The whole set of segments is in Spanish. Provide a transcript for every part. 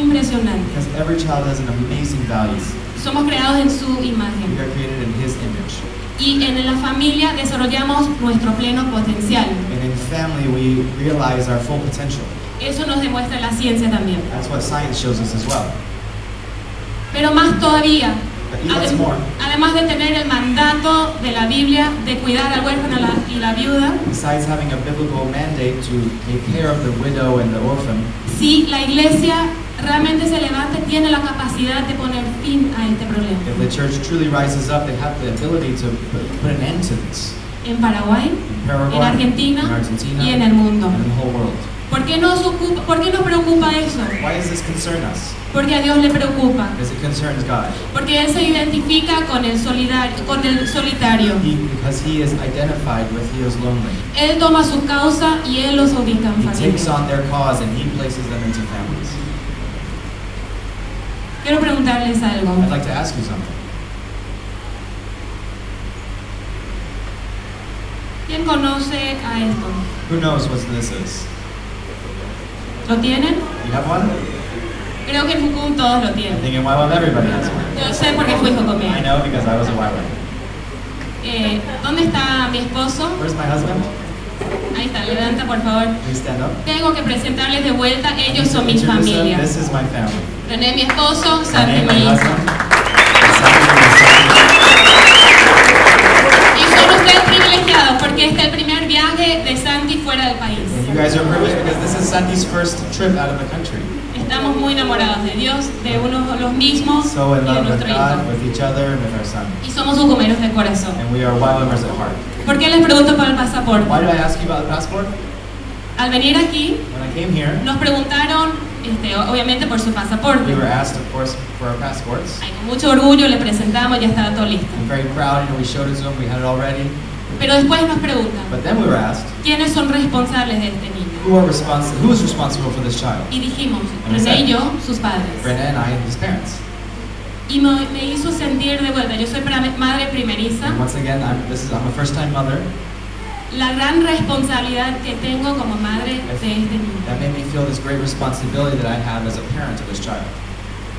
impresionante. Because every child has an amazing value. Somos creados en su We imagen. are created in His image. Y en la familia desarrollamos nuestro pleno potencial. And in family, we realize our full potential. Eso nos demuestra la ciencia también. That's what science shows us as well. Pero más todavía, adem- more, además de tener el mandato de la Biblia de cuidar al huérfano y la viuda, besides having a biblical mandate to take care of the widow and the orphan, si la iglesia realmente se levanta, tiene la capacidad de poner fin a este problema. if the church truly rises up, they have the ability to put, an end to this. En Paraguay, In Paraguay, en Argentina in Argentina, y en el mundo. and in the whole world. ¿Por qué nos, ocupa, ¿Por qué nos preocupa eso? Why does this concern us? Porque a Dios le preocupa. Because it concerns God. Porque Él se identifica con el, solidario, con el solitario. He, because He is identified with He is lonely. Él toma su causa y Él los ubica en He takes familia. on their cause and He places them into families. Quiero preguntarles algo. I'd like to ask you something. ¿Quién conoce a esto? Who knows what this is? ¿Lo tienen? You have one? Creo que en Jucum todos lo I tienen. think in everybody has one. Yo sé porque fui I Jucumía. know because I was a YWAM. Eh, ¿Dónde está mi esposo? Where's my husband? Ahí está, levanta por favor. Please stand up. Tengo que presentarles de vuelta, ellos son mi familia. This is my family. René, mi esposo, Santi, mi hijo. Y son ustedes privilegiados porque este es el primer viaje de Santi fuera del país. You guys are privileged because this is Sandy's first trip out of the country. Estamos muy enamorados de Dios, de unos los mismos So y in de love with nuestro hijo. God, with each other, and with our son. Y somos jucumeros de corazón. And we are YWAMers at heart. ¿Por qué les pregunto por el pasaporte? Why did I ask you about the passport? Al venir aquí, When I came here, nos preguntaron, este, obviamente por su pasaporte. we were asked, of course, for our passports. Ay, con mucho orgullo le presentamos, ya estaba todo listo. I'm very proud, you know, we showed it to them, we had it all ready. Pero después nos preguntan, But then we were asked, ¿quiénes son responsables de este niño? who are responsible, who is responsible for this child? Y dijimos, And René y yo, sus padres. And I and his parents. Y me, me hizo sentir de vuelta, yo soy madre primeriza, And once again, I'm, this is, I'm a first-time mother. la gran responsabilidad que tengo como madre de este niño. That made me feel this great responsibility that I have as a parent of this child.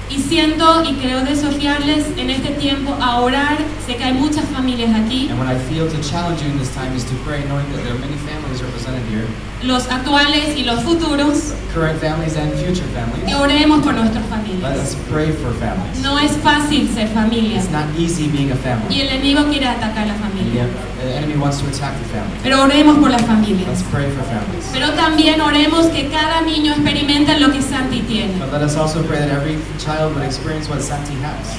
Y siento y creo desafiarles en este tiempo a orar. Sé que hay muchas familias aquí, And what I feel to challenge you in this time is to pray, knowing that there are many families represented here, los actuales y los futuros, current families and future que families. oremos por nuestras Let familias. us pray for families. No es fácil ser familia It's not easy being a y family. el enemigo quiere atacar la And familia. the enemy wants to attack the family. Pero oremos por las Let's familias. pray for families. Pero también oremos que cada niño experimente lo que Santi tiene. But let us also pray that every child would experience what Santi has.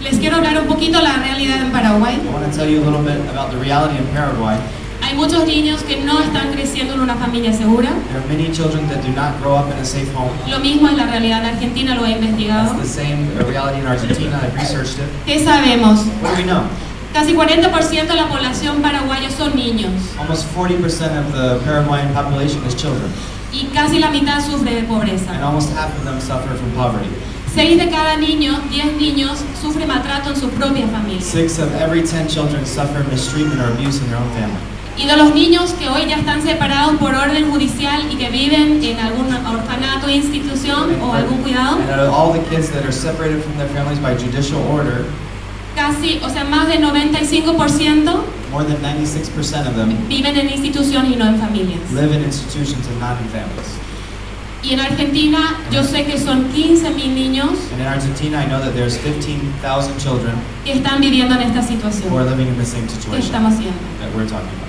Les quiero hablar un poquito la realidad en Paraguay. I want to tell you a little bit about the reality in Paraguay. Hay muchos niños que no están creciendo en una familia segura. There are many children that do not grow up in a safe home. Lo mismo es la realidad en Argentina, lo he investigado. That's the same reality in Argentina. I've researched it. ¿Qué sabemos? What do we know? Casi 40% de la población paraguaya son niños Almost 40% of the Paraguayan population is children, y casi la mitad sufre de and pobreza. almost half of them suffer from poverty. 6 de cada niño, 10 niños, sufre maltrato en su propia familia. Six of every 10 children suffer mistreatment or abuse in their own family. Y de los niños que hoy ya están separados por orden judicial y que viven en algún orfanato, institución o algún cuidado, And all the kids that are separated from their families by judicial order, casi, o sea, más del 95% more than 96% of them viven en instituciones y no en familias. live in institutions and not in families. Y en Argentina yo sé que son 15.000 niños And in Argentina, I know that there's 15,000 children que están viviendo en esta who are situación living in the same que situation estamos haciendo. that we're talking about.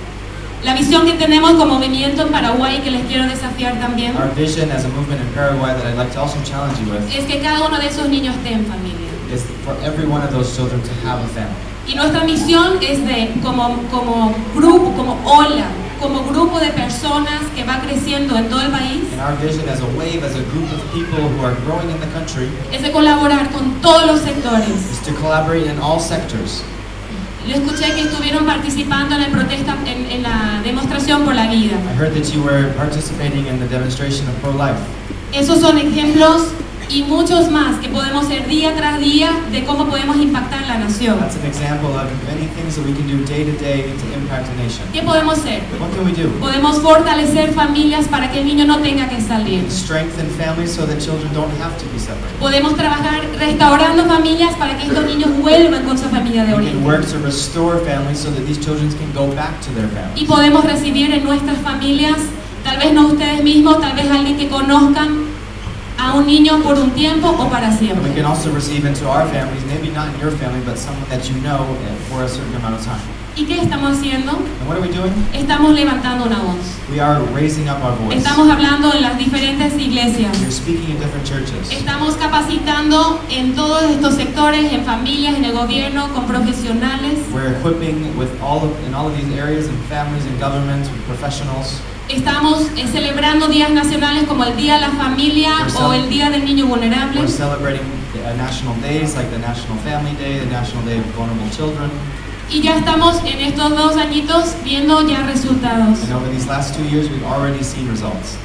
La visión que tenemos como movimiento en Paraguay que les quiero desafiar también Our vision as a movement in Paraguay that I'd like to also challenge you with es que cada uno de esos niños esté en familia. Is for every one of those children to have a family. Y nuestra misión es de, como, como grupo, como ola, como grupo de personas que va creciendo en todo el país, And our vision as a wave, as a group of people who are growing in the country, es de colaborar con todos los sectores. is to collaborate in all sectors. Yo escuché que estuvieron participando en, el protesta, en, en la demostración por la vida. I heard that you were participating in the demonstration of pro-life. Esos son ejemplos y muchos más que podemos ser día tras día de cómo podemos impactar la nación. That's an example of many things that we can do day to day to impact a nation. ¿Qué podemos hacer? What can we do? Podemos fortalecer familias para que el niño no tenga que salir. Strengthen families so that children don't have to be separated. Podemos trabajar restaurando familias para que estos niños vuelvan con su familia de We can origen. work to restore families so that these children can go back to their Y families. podemos recibir en nuestras familias, tal vez no ustedes mismos, tal vez alguien que conozcan a un niño por un tiempo o para And we siempre. can also receive into our families, maybe not in your family, but someone that you know for a certain amount of time. ¿Y qué estamos haciendo? And what are we doing? Estamos levantando una voz. We are raising up our voice. Estamos hablando en las diferentes iglesias. We're speaking in different churches. Estamos capacitando en todos estos sectores, en familias, en el gobierno, con profesionales. We're equipping with all of, in all of these areas, in families, in governments, with professionals. Estamos eh, celebrando días nacionales como el Día de la Familia o el Día del Niño Vulnerable. We're celebrating uh, national days like the National Family Day, the National Day of Vulnerable Children. Y ya estamos en estos dos añitos viendo ya resultados. And over these last two years, we've already seen results.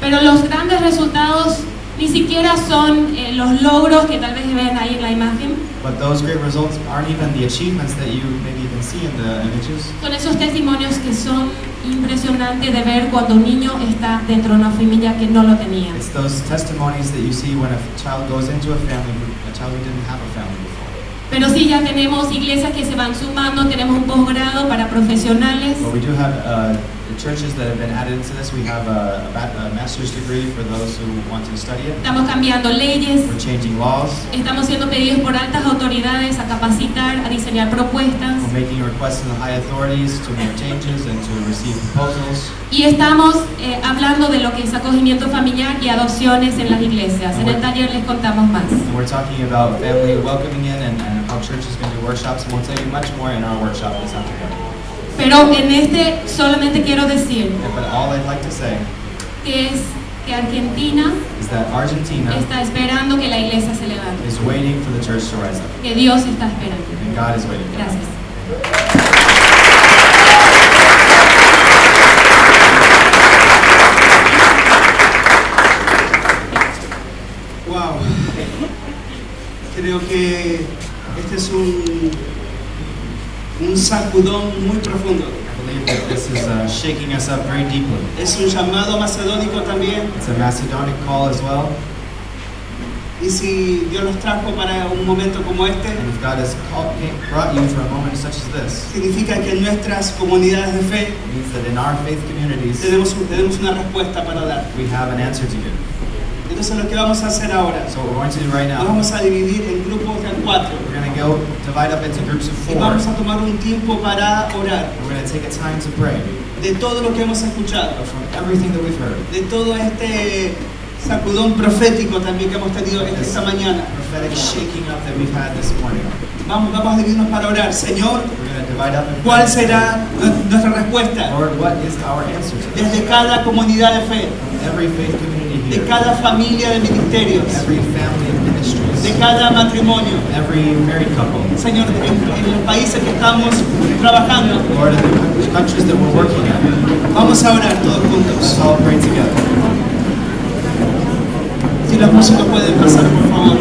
Pero los grandes resultados ni siquiera son eh, los logros que tal vez ven ahí en la imagen. But those great results aren't even the achievements that you maybe can see in the images. Son esos testimonios que son impresionantes de ver cuando un niño está dentro de una familia que no lo tenía. It's those testimonies that you see when a child goes into a family, a child who didn't have a family before. Pero sí, ya tenemos iglesias que se van sumando, tenemos un posgrado para profesionales. But we do have uh, churches that have been added into this. We have a, a, master's degree for those who want to study it. Estamos cambiando leyes, We're changing laws. estamos siendo pedidos por altas autoridades a capacitar, a diseñar propuestas. We're making requests to the high authorities to make changes and to receive proposals. Y estamos eh, hablando de lo que es acogimiento familiar y adopciones en las iglesias. En el taller les contamos más. And we're talking about family welcoming in and, and how churches can do workshops. And we'll tell you much more in our workshop this afternoon. Pero en este solamente quiero decir que es que Argentina is that Argentina está esperando que la iglesia se levante, is waiting for the church to rise up. que Dios está esperando. Gracias. Wow. Creo que este es un, un sacudón muy profundo. I believe that this is uh, shaking us up very deeply. Es un llamado macedónico también. It's a Macedonic call as well. Y si Dios nos trajo para un momento como este, And if God has called, brought you for a moment such as this, significa que en nuestras comunidades de fe it means that in our faith communities, tenemos, tenemos una respuesta para dar. we have an answer to give. Entonces lo que vamos a hacer ahora, So what we're going to do right nos now, vamos a dividir en grupos de cuatro. We're going to go divide up into groups of Y four. vamos a tomar un tiempo para orar We're going to take a time to pray de todo lo que hemos escuchado. from everything that we've heard. de todo este sacudón profético también que hemos tenido esta mañana. Prophetic shaking up that we've had this morning. Vamos, vamos a dividirnos para orar. Señor, ¿cuál será nu- nuestra respuesta Lord, what is our answer to this? desde cada comunidad de fe, From every faith community de cada familia de ministerios, de cada matrimonio? every married couple. Señor, en, en los países que estamos trabajando, Lord, in the countries that we're working in, vamos a orar todos juntos. Si los músicos pueden pasar, por favor.